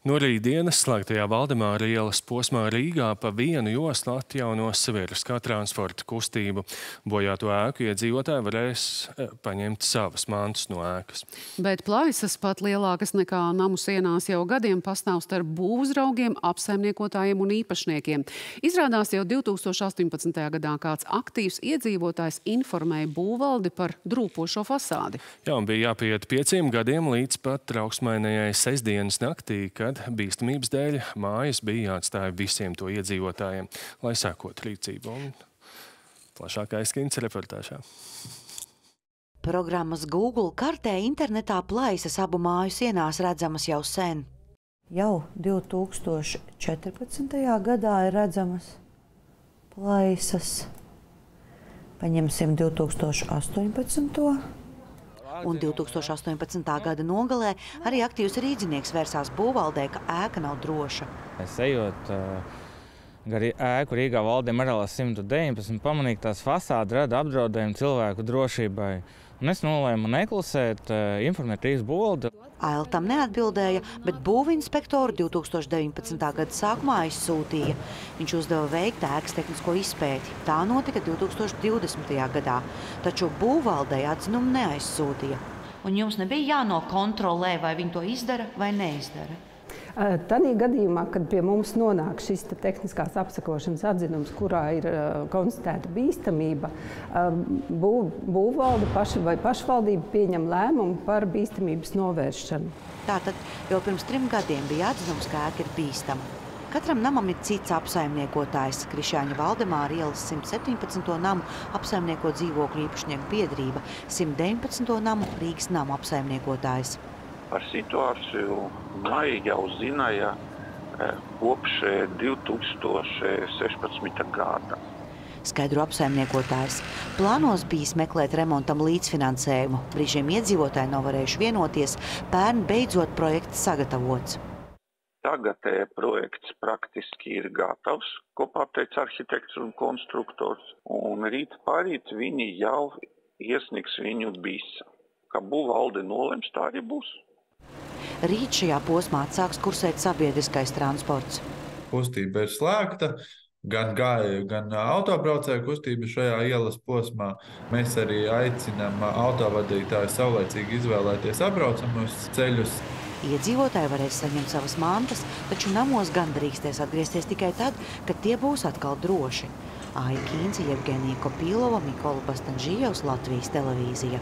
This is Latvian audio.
No rītdienas slēgtajā Valdemāra ielas posmā Rīgā pa vienu joslu atjaunos sabiedriskā transporta kustību. Bojāto ēku iedzīvotāji varēs eh, paņemt savas mantas no ēkas. Bet plaisas pat lielākas nekā namu sienās jau gadiem pastāv starp būvuzraugiem, apsaimniekotājiem un īpašniekiem. Izrādās jau 2018. gadā kāds aktīvs iedzīvotājs informēja būvvaldi par drūpošo fasādi. Jā, un bija jāpiet pieciem gadiem līdz pat trauksmainajai sestdienas naktī, kad kad bīstamības dēļ mājas bija jāatstāja visiem to iedzīvotājiem, lai sekot rīcību. Un plašākais skins reportāžā. Programmas Google kartē internetā plaisas abu māju sienās redzamas jau sen. Jau 2014. gadā ir redzamas plaisas. Paņemsim 2018 un 2018. gada nogalē arī aktīvs rīdzinieks vērsās būvvaldē, ka ēka nav droša. Es ejot uh, Arī ēku Rīgā valdē Marālā 119 pamanīja, ka tās fasādes rada apdraudējumu cilvēku drošībai. Un es nolēmu neklusēt, uh, informēt Rīgas būvvaldi. Aila tam neatbildēja, bet būvinspektoru 2019. gada sākumā aizsūtīja. Viņš uzdeva veikt ēkas tehnisko izpēti. Tā notika 2020. gadā, taču būvvaldei atzinumu neaizsūtīja. Un jums nebija jānokontrolē, vai viņi to izdara vai neizdara? Tanī gadījumā, kad pie mums nonāk šis te tehniskās apsakošanas atzinums, kurā ir konstatēta bīstamība, būv, būvvalde paši vai pašvaldība pieņem lēmumu par bīstamības novēršanu. Tātad jau pirms trim gadiem bija atzinums, ka ēka ir bīstama. Katram namam ir cits apsaimniekotājs. Krišāņa Valdemāra ielas 117. namu apsaimnieko dzīvokļu īpašnieku biedrība, 119. namu Rīgas namu apsaimniekotājs. Par situāciju Maija jau zināja kopš 2016. gada. Skaidro apsaimniekotājs. Plānos bijis meklēt remontam līdzfinansējumu. Brīžiem iedzīvotāji nav varējuši vienoties. Pērn beidzot projekts sagatavots. Tagad e, projekts praktiski ir gatavs, ko pateica arhitekts un konstruktors. Un rīt pārīt viņi jau iesniegs viņu bisa. Kā būvvalde nolems, tā arī būs. Rīt šajā posmā atsāks kursēt sabiedriskais transports. Kustība ir slēgta, gan gāju, gan autobraucēju kustība šajā ielas posmā. Mēs arī aicinām autovadītājus saulēcīgi izvēlēties apbraucamos ceļus. Iedzīvotāji varēs saņemt savas mantas, taču namos gan drīkstēs atgriezties tikai tad, kad tie būs atkal droši. Aija Kīnce, Jevgenija Kopīlova, Mikola Bastanžījevs, Latvijas televīzija.